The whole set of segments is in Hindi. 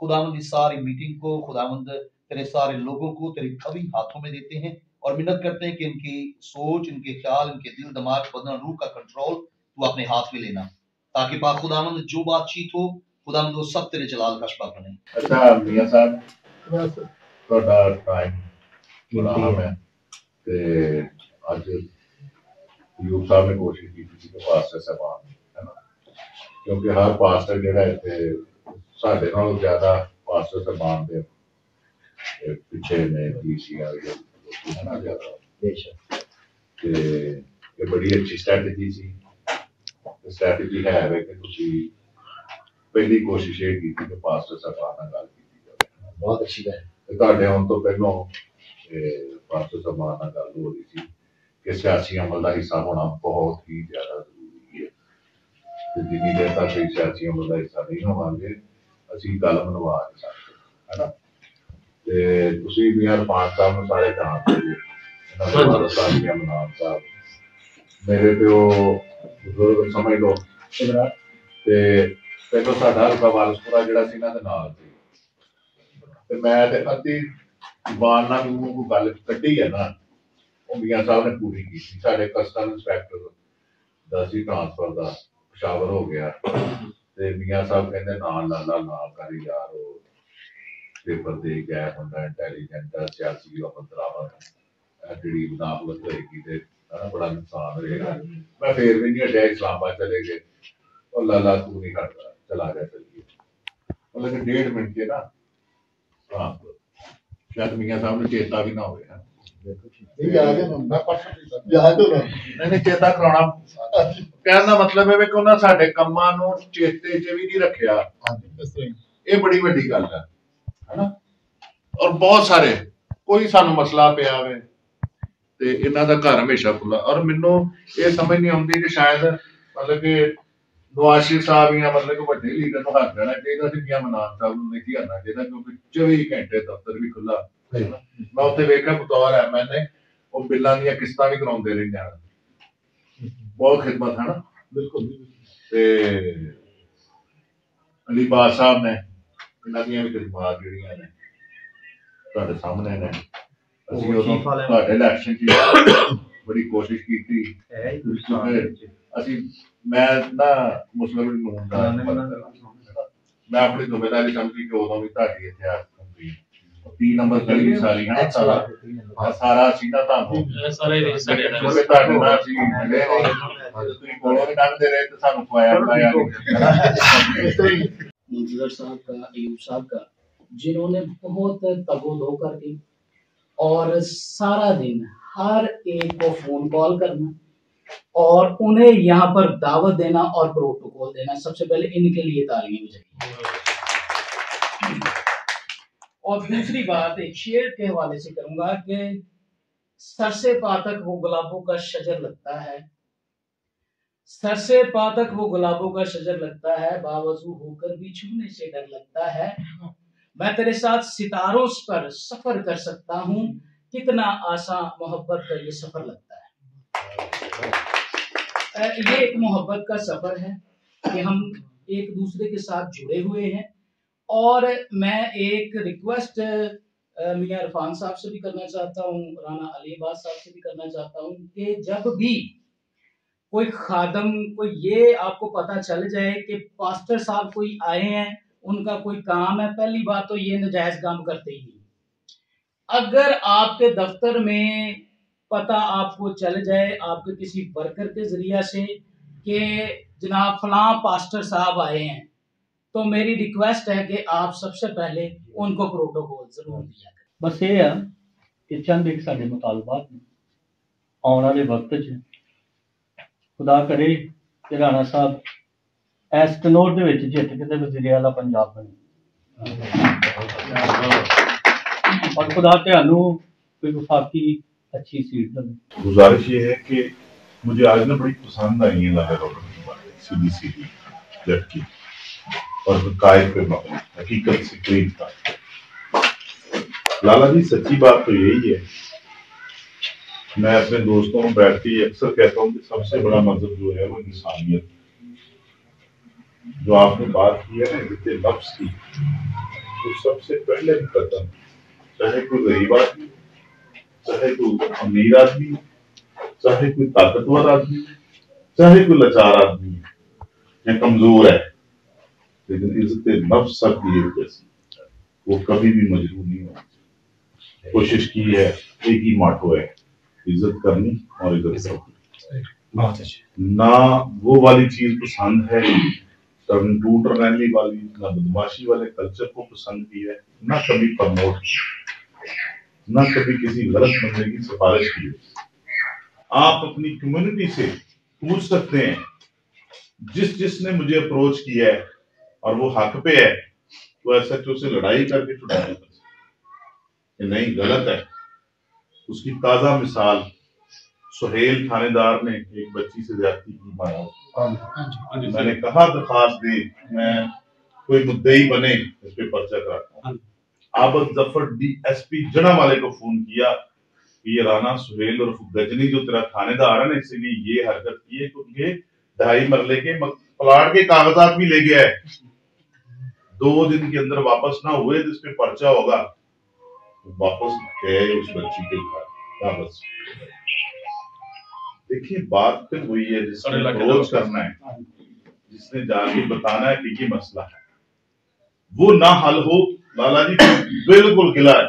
खुदावंद इस सारी मीटिंग को खुदावंद तेरे सारे लोगों को तेरे कवि हाथों में देते हैं और मिन्नत करते हैं कि इनकी सोच इनके ख्याल इनके दिल दिमाग बदन रूह का कंट्रोल तू अपने हाथ में लेना ताकि पाक खुदावंद जो बातचीत हो खुदावंद वो सब तेरे जलाल का शबा बने ਅੱਛਾ ਮੀਆਂ ਸਾਹਿਬ ਤੁਹਾਡਾ ਟਾਈਮ ਗੁਲਾਮ ਹੈ ਤੇ ਅੱਜ ਯੂਬ ਸਾਹਿਬ ਨੇ ਕੋਸ਼ਿਸ਼ ਕੀਤੀ ਸੀ ਕਿ ਪਾਸਟਰ ਸਾਹਿਬਾਨ ਹੈ ਨਾ ਕਿਉਂਕਿ ਹਰ ਪਾਸਟਰ ਜਿਹੜਾ ਇੱਥੇ ਸਾਡੇ ਨਾਲੋਂ ਜ਼ਿਆਦਾ ਪਾਸਟਰ ਸਾਹਿਬਾਨ ਦੇ ਇਹ ਪਿੱਛੇ ਨੇ ਪੀਸੀਆਰ ਦੇ ਹੈ ਨਾ ਜ਼ਿਆਦਾ ਬੇਸ਼ੱਕ ਤੇ ਇਹ ਬੜੀ ਅੱਛੀ ਸਟ੍ਰੈਟਜੀ ਸੀ ਸਟ੍ਰੈਟਜੀ ਹੈ ਵੇ ਕਿ ਤੁਸੀਂ ਪਹਿਲੀ ਕੋਸ਼ਿਸ਼ ਇਹ ਕੀਤੀ ਕਿ ਪਾਸਟਰ ਸਾਹਿਬਾਨ ਨਾਲ ਗੱਲ ਕੀਤੀ ਜਾਵੇ ਬਹੁਤ ਅੱਛੀ ਗੱਲ ਹੈ। ਤੇ ਤੁਹਾਡੇ ਆਉਣ ਤੋਂ ਪਹਿਲਾਂ ਇਹ ਪਾਸਟਰ ਸਾਹਿਬਾਨ ਨਾਲ ਗੱਲ ਹੋ ਰਹੀ ਸੀ ਕਿ ਸਿਆਸੀ ਅਮਲ ਦਾ ਹਿੱਸਾ ਹੋਣਾ ਬਹੁਤ ਹੀ ਜ਼ਿਆਦਾ ਜ਼ਰੂਰੀ ਹੈ ਤੇ ਜਿੰਨੀ ਦੇਰ ਤੱਕ ਅਸੀਂ ਸਿਆਸੀ ਅਮਲ ਦਾ ਹਿੱਸਾ ਨਹੀਂ ਹੋਵਾਂਗੇ ਅਸੀਂ ਗੱਲ ਮਨਵਾ ਨਹੀਂ ਸਕਦੇ ਹੈਨਾ? ਤੇ ਤੁਸੀਂ ਵੀ ਹਰਪਾਲ ਸਾਹਿਬ ਨੂੰ ਸਾਰੇ ਜਾਣਦੇ ਜੀ ਇਹਨਾਂ ਦੇ ਮਨਾਮ ਸਾਹਿਬ ਮੇਰੇ ਪਿਓ ਬਜ਼ੁਰਗ ਸਮਝ ਲਓ। ਤੇ ਪਹਿਲਾਂ ਸਾਡਾ ਹਲਕਾ ਵਾਲਸਪੁਰਾ ਜਿਹੜਾ ਸੀ ਇਹਨਾਂ ਦੇ ਨਾਲ ਸੀ। ਤੇ ਮੈਂ ਤੇ ਅੱਧੀ ਜ਼ਬਾਨ ਨਾਲ ਮੂੰਹ ਕੋਈ ਗੱਲ ਕੱਢੀ ਹੈ ਨਾ ਉਹ ਮੀਆਂ ਸਾਹਿਬ ਨੇ ਪੂਰੀ ਕੀਤੀ। ਸਾਡੇ ਕਸਟਮ ਇੰਸਪੈਕਟਰ ਦਾ ਸੀ ਟ੍ਰਾਂਸਫਰ ਦਾ ਪਸ਼ਾਵਰ ਹੋ ਗਿਆ। ਤੇ ਮੀਆਂ ਸਾਹਿਬ ਕਹਿੰਦੇ ਨਾਲ ਨਾਲ ਨਾਲ ਨਾ ਯਾਰ ਉਹ ਪੇਪਰ ਦੇ ਗਿਆ ਹੁੰਦਾ ਇੰਟੈਲੀਜੈਂਟ ਆ, ਸਿਆਸੀ ਉਹ ਮੰਤਰਾਵਾ ਜਿਹੜੀ ਮੁਦਾਖਲਤ ਹੋਏਗੀ ਤੇ ਹਨਾ ਬੜਾ ਨੁਕਸਾਨ ਰਹੇਗਾ ਮੈਂ ਫੇਰ ਵੀ ਨਹੀਂ ਅਜੇ ਇਸਲਾਮਾਬਾਦ ਚਲੇ ਗਏ। ਉਹ ਲਾਲਾ ਤੂੰ ਨਹੀਂ ਕਰਦਾ ਚਲਾ ਗਿਆ ਚਲੀਏ। ਮਤਲਬ ਕਿ ਡੇਢ ਮਿੰਟ ਕੇ ਨਾ ਹਾਂ। ਸ਼ਾਇਦ ਮੀਆਂ ਸਾਹਿਬ ਨੂੰ ਚੇਤਾ ਵੀ ਨਾ ਹੋਵੇ ਨਾ ਨਹੀਂ ਯਾਦ ਹੈ ਮੈਂ ਪਰਸੋਂ ਯਾਦ ਹੋਣਾ ਨਹੀਂ ਨਹੀਂ ਚੇਤਾ ਕਰਾਉਣਾ ਕਹਿਣ ਦਾ ਮਤਲਬ ਹੈ ਕਿ ਉਹਨਾਂ ਸਾਡੇ ਕੰਮਾਂ ਨੂੰ ਚੇਤੇ 'ਚ ਵੀ ਨਹੀਂ ਰੱਖਿਆ। ਇਹ ਬੜੀ ਵੱਡੀ ਗੱਲ ਹੈ। ਹੈਨਾ? ਔਰ ਬਹੁਤ ਸਾਰੇ ਕੋਈ ਸਾਨੂੰ ਮਸਲਾ ਪਿਆ ਹੋਵੇ ਤੇ ਇਹਨਾਂ ਦਾ ਘਰ ਹਮੇਸ਼ਾ ਖੁੱਲਾ ਔਰ ਮੈਨੂੰ ਇਹ ਸਮਝ ਨਹੀਂ ਆਉਂਦੀ ਕਿ ਸ਼ਾਇਦ ਮਤਲਬ ਕਿ ਨਵਾਜ਼ ਸ਼ਰੀਫ ਸਾਹਿਬ ਜਾਂ ਮਤਲਬ ਕਿ ਵੱਡੇ ਲੀਡਰ ਨੂੰ ਹੱਥ ਦੇਣਾ ਚਾਹੀਦਾ ਸੀ ਜਾਂ ਮਨਾਨ ਸਾਹਿਬ ਨੂੰ ਨਹੀਂ ਕਰਨਾ ਚਾਹੀਦਾ ਕਿਉਂਕਿ 24 ਘੰਟੇ ਦਫ਼ਤਰ ਵੀ ਖੁੱਲਾ ਮੈਂ ਉੱਥੇ ਵੇਖਿਆ ਬਤੌਰ ਹੈ ਮੈਨੇ ਉਹ ਬਿੱਲਾਂ ਦੀਆਂ ਕਿਸ਼ਤਾਂ ਵੀ ਕਰਾਉਂਦੇ ਰਹਿੰਦੇ ਹਨ ਬਹੁਤ ਖਿਦਮਤ ਹੈ ਨਾ? ਬਿਲਕੁਲ। ਤੇ ਅਲੀ ਬਾਦ ਸਾਹਿਬ ਨੇ ਇਹਨਾਂ ਦੀਆਂ ਵੀ ਖਿਦਮਤਾਂ ਜਿਹੜੀਆਂ ਨੇ ਤੁਹਾਡੇ ਸਾਹਮਣੇ ਨੇ। ਅਸੀਂ ਉਦੋਂ ਤੁਹਾਡੇ ਇਲੈਕਸ਼ਨ ਬੜੀ ਕੋਸ਼ਿਸ਼ ਕੀਤੀ। ਅਸੀਂ ਮੈਂ ਨਾ ਮੁਸਲਿਮ ਨੂੰ ਮੈਂ ਆਪਣੀ ਜ਼ਿੰਮੇਵਾਰੀ ਸਮਝੀ ਕਿ ਉਦੋਂ ਵੀ ਤੁਹਾਡੀ ਇੱਥੇ ਆ ਹੁੰਦੀ ਤੀਨ ਨੰਬਰ ਗਲੀ ਵੀ ਸਾਰੀ ਹੈ ਸਾਰਾ ਆਹ ਸਾਰਾ ਸੀਨਾ ਤੁਹਾਨੂੰ ਸਾਰੇ ਰੇਸ ਸਾਡੇ ਨਾਲ ਕਿਉਂਕਿ ਤੁਹਾਡੇ ਨਾਲ ਅਸੀਂ ਮਿਲੇ ਨੇ ਤੁਸੀਂ ਕੋਲੋਂ ਵੀ ਲੰਘਦੇ ਰਹੇ ਤੇ ਸਾਨੂੰ ਖਵਾਇਆ ਪਿਲਾਇਆ ਨਹੀਂ मंजूर साहब का अयूब साहब का जिन्होंने बहुत तगोदो करके और सारा दिन हर एक को फोन कॉल करना और उन्हें यहाँ पर दावत देना और प्रोटोकॉल देना सबसे पहले इनके लिए तालियां बजाइए और दूसरी बात एक शेर के हवाले से करूँगा कि सर से पातक वो गुलाबों का शजर लगता है। सर से पातक वो गुलाबों का शजर लगता है, बावजू होकर भी छूने से डर लगता है। मैं तेरे साथ सितारों पर सफ़र कर सकता हूँ, कितना आसान मोहब्बत का ये सफ़र लगता है। ये एक मोहब्बत का सफ़र है कि हम एक दूसरे के साथ जुड़े हुए हैं। और मैं एक रिक्वेस्ट मियाँ इरफान साहब से भी करना चाहता हूँ राना अलीबाद साहब से भी करना चाहता हूँ कि जब भी कोई खादम, कोई ये आपको पता चल जाए कि पास्टर साहब कोई आए हैं, उनका कोई काम है, पहली बात तो ये नजायज काम करते ही अगर आपके दफ्तर में पता आपको चल जाए, आपके किसी वर्कर के ज़रिया से कि जनाब फलां पास्टर साहब आए हैं तो मेरी रिक्वेस्ट है कि आप सबसे पहले उनको प्रोटोकॉल जरूर दिया करें ਬਸ ਇਹ ਆ ਕਿ ਚੰਦ ਇੱਕ ਸਾਡੇ ਮੁਤਾਲਬਾਤ ਨੇ ਆਉਣ ਵਾਲੇ ਵਕਤ 'ਚ ਖੁਦਾ ਕਰੇ ਕਿ ਰਾਣਾ ਸਾਹਿਬ ਐਸ ਟਨੋਰ ਦੇ ਵਿੱਚ ਜਿੱਤ ਕੇ ਤੇ ਵਜ਼ੀਰ ਆਲਾ ਪੰਜਾਬ ਬਣੇ ਔਰ ਖੁਦਾ ਤੁਹਾਨੂੰ ਕੋਈ ਵਫਾਕੀ अच्छी सीट देवे गुजारिश ये है कि मुझे आज ना बड़ी पसंद आई है लाहौर रोड की बातें सीधी सीधी जट की और हकायक पे मबनी हकीकत से करीब था। लाला जी सच्ची बात तो यही है। मैं अपने दोस्तों में बैठ के अक्सर कहता हूँ कि सबसे बड़ा मज़हब जो है वो इंसानियत जो आपने बात की है ना जितने लफ्ज की तो सबसे पहले कदम चाहे कोई गरीब आदमी चाहे कोई अमीर आदमी चाहे कोई ताकतवर आदमी चाहे कोई लाचार आदमी या कमज़ोर है। लेकिन इज़्ज़त नफ्स सबकी एक जैसी वो कभी भी मजबूर नहीं होती कोशिश की है एक ही माटो है इज़्ज़त करनी और इज़्ज़त अच्छे। ना वो वाली चीज़ पसंद है टर्न टू टर्नैली वाली ना बदमाशी वाले कल्चर को पसंद की है ना कभी प्रमोट ना कभी किसी गलत बंदे की सिफारिश की है। आप अपनी कम्युनिटी से पूछ सकते हैं जिस जिसने मुझे अप्रोच किया है और वो हक पे है तो ऐसा तो उसे लड़ाई करके छुड़ाया कर सकते नहीं गलत है। उसकी ताज़ा मिसाल सुहेल थानेदार ने एक बच्ची से ज्यादती की महाराज हाँ हाँ हाँ मैंने कहा दरखास्त दी मैं कोई मुद्दई बने इस पे पर्चा कराता हूँ। आबद ज़फ़र डीएसपी जड़ा वाले को फ़ोन किया कि ये राना सुहेल और गजनी जो तेरा थानेदार है ना इसीलिए ये हरकत की है क्योंकि ढाई मरले के प्लाट के कागजात भी ले गया है दो दिन के अंदर वापस ना हुए तो इस पे पर्चा होगा। तो वापस गए उस बच्ची के घर। कागज़ देखिए बात फिर वही है जिसने अप्रोच करना है जिसने जाके बताना है कि ये मसला है। वो ना हल हो लाला जी बिल्कुल गिला है।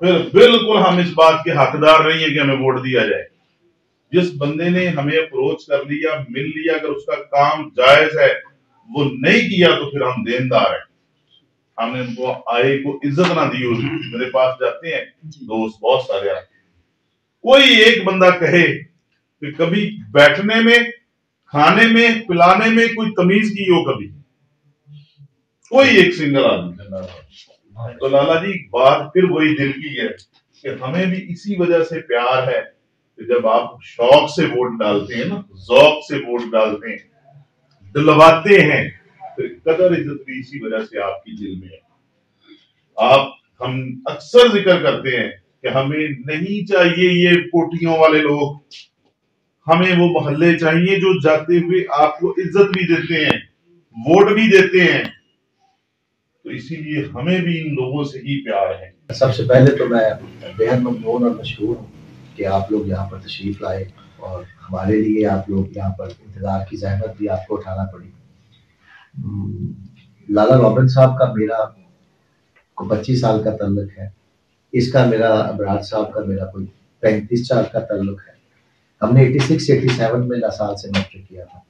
फिर बिल्कुल हम इस बात के हकदार नहीं है कि हमें वोट दिया जाए। जिस बंदे ने हमें अप्रोच कर लिया मिल लिया अगर उसका काम जायज़ है वो नहीं किया तो फिर हम देनदार हैं। हमने उनको आए को इज़्ज़त ना दी होगी मेरे पास जाते हैं दोस्त बहुत सारे आते हैं। कोई एक बंदा कहे कि कभी बैठने में खाने में पिलाने में कोई तमीज की हो कभी? कोई एक सिंगल आदमी तो लाला जी बात फिर वही दिल की है कि हमें भी इसी वजह से प्यार है कि जब आप शौक से वोट डालते हैं ना जौक से वोट डालते हैं दिलवाते हैं। तो कदर इज़्ज़त भी इसी वजह से आपकी दिल में है। आप, हम अक्सर ज़िक्र करते हैं कि हमें नहीं चाहिए ये कोटियों वाले लोग। हमें वो मोहल्ले चाहिए जो जाते हुए आपको इज़्ज़त भी देते हैं, वोट भी देते हैं। तो इसीलिए हमें भी इन लोगों से ही प्यार है। सबसे पहले तो मैं बेहद ममनून और मशहूर हूँ कि आप लोग यहाँ पर तशरीफ़ लाए। और हमारे लिए आप लोग यहाँ पर इंतज़ार की जहमत भी आपको उठाना पड़ी। हम्म, लाला रॉबिन साहब का मेरा को पच्चीस साल का तल्लक है। इसका मेरा अबराज साहब का मेरा कोई पैंतीस साल का तल्लक है। हमने 86 87 में लासाल से मैट्रिक किया था।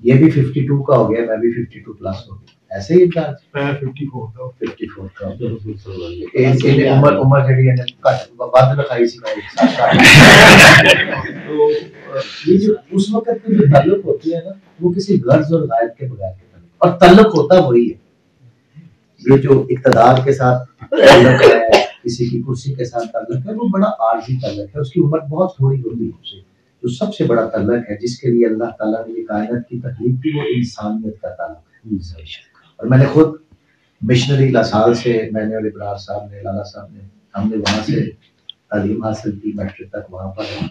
ये भी 52 का हो गया मैं भी 52 प्लस हो गया ऐसे ही चार्ज मैं 54 का 54 का ਇਹ ਇਹਨੇ ਉਮਰ ਉਮਰ ਜਿਹੜੀ ਇਹਨੇ ਘੱਟ ਵੱਧ ਲਿਖਾਈ ਸੀ ਮੈਂ ਇੱਕ साल तो अ, ये जो उस वक्त के जो ताल्लुक होते हैं ना वो किसी गर्ज और गायब के बगैर के ताल्लुक और ताल्लुक होता वही है ये जो इकतदार के साथ ताल्लुक है किसी की कुर्सी के साथ ताल्लुक है वो बड़ा आर्जी ताल्लुक है उसकी उम्र बहुत थोड़ी होती है उससे जो सबसे बड़ा तलक है, जिसके लिए अल्लाह ताला ने ये कायनात की तकलीफ़ की वो इंसानियत का ताल्लुक है। और मैंने खुद मिशनरी लासाल से, मैंने और इब्रार साहब ने, लाला साहब ने, हमने वहाँ से तालीम हासिल की, मैट्रिक तक वहाँ पर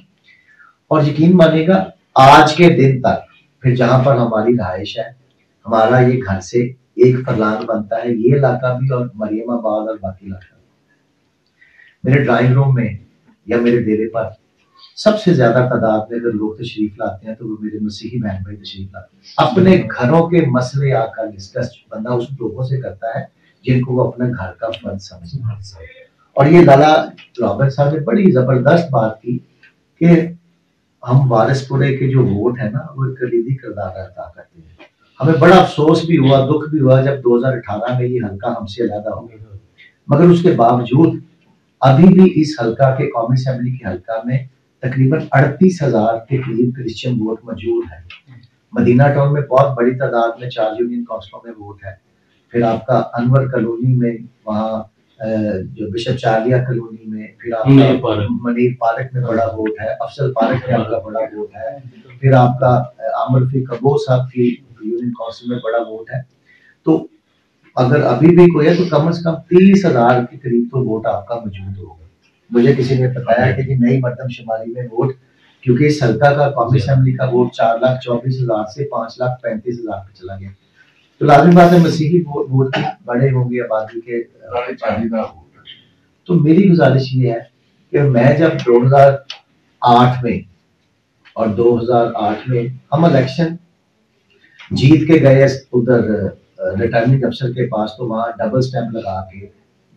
और यकीन मानेगा आज के दिन तक, फिर जहाँ पर हमारी रहाइश है, हमारा ये घर से एक फरलांग बनता है, ये इलाका भी और मरियमाबाद और बाकी इलाका मेरे ड्राइंग रूम में या मेरे डेरे पर सबसे ज़्यादा तादाद में अगर लोग तशरीफ़ लाते हैं तो वो मेरे मसीही बहन भाई तशरीफ़ लाते हैं। अपने घरों के मसले आकर डिस्कस बंदा उस लोगों से करता है जिनको वो अपने घर का फ़र्ज़ समझता है और ये लाला रॉबर्ट साहब ने बड़ी ज़बरदस्त बात की कि हम वारिसपुरे के जो वोट है ना वो एक कलीदी किरदार अदा करते हैं। हमें बड़ा अफसोस भी हुआ दुख भी हुआ जब 2018 में ये हल्का हमसे अलग हो गया। मगर उसके बावजूद अभी भी इस हल्का के कौमी असम्बली के हल्का में तकरीबन अड़तीस हज़ार के करीब क्रिश्चियन वोट मौजूद है। मदीना टाउन में बहुत बड़ी तादाद में चार यूनियन काउंसिलों में वोट है। फिर आपका अनवर कॉलोनी में वहाँ जो बिशप चार्लिया कॉलोनी में फिर आपका मनीर पार्क। में बड़ा वोट है अफसल पार्क में आपका बड़ा वोट है। फिर आपका आमर फ़ी कबो साहब की यूनियन काउंसिल में बड़ा वोट है। तो अगर अभी भी कोई है तो कम से कम तीस हज़ार के करीब तो वोट आपका मौजूद होगा। मुझे किसी ने बताया कि जी नई मरदमशुमारी में वोट क्योंकि हल्का का कौमी असेंबली का वोट चार लाख चौबीस हज़ार से पाँच लाख पैंतीस हज़ार पे चला गया। तो लाजमी बात है मसीही वोट वोट की बड़े होंगे आबादी के तो मेरी गुजारिश ये है कि मैं जब 2008 में और 2008 में हम इलेक्शन जीत के गए उधर रिटर्निंग अफसर के पास तो वहाँ डबल स्टैंप लगा के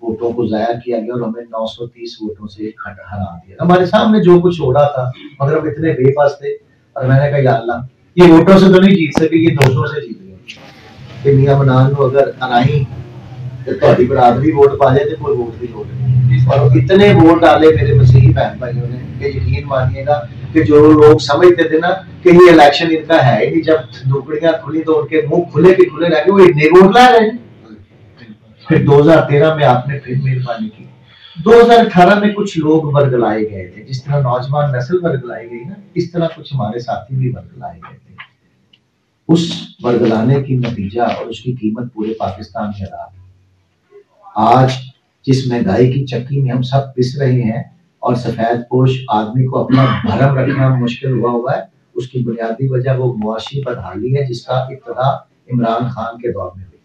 वोटों को जाया किया गया और हमें 930 वोटों से हरा दिया। हमारे सामने जो कुछ हो रहा था, मगर हम इतने बेबस थे और मैंने कहा अल्लाह, ये वोटों से तो नहीं जीत सके, ये दोषों से जीत गए। कि मियाँ मनान को अगर हराई तो बरादरी वोट पा जाए तो कोई वोट हो और इतने वोट डाले मेरे मसीह बहन भाइयों ने कि यकीन मानिएगा कि जो लोग समझते थे ना कि ये इलेक्शन इनका है ही नहीं, जब दुकड़ियाँ खुली तो उनके मुँह खुले के खुले रह गए, वो इतने वोट ला रहे हैं। फिर 2013 में आपने फिर मेहरबानी की। 2018 में कुछ लोग वर्गलाए गए थे, जिस तरह नौजवान नस्ल वर्गलाई गई ना, इस तरह कुछ हमारे साथी भी वर्गलाए गए थे। उस वर्गलाने की नतीजा और उसकी कीमत पूरे पाकिस्तान में रहा। आज जिस महँगाई की चक्की में हम सब पिस रहे हैं और सफ़ेद पोश आदमी को अपना भरम रखना मुश्किल हुआ हुआ है, उसकी बुनियादी वजह वो मुआशी बदहाली है, जिसका इब्तदा इमरान खान के दौर में हुई।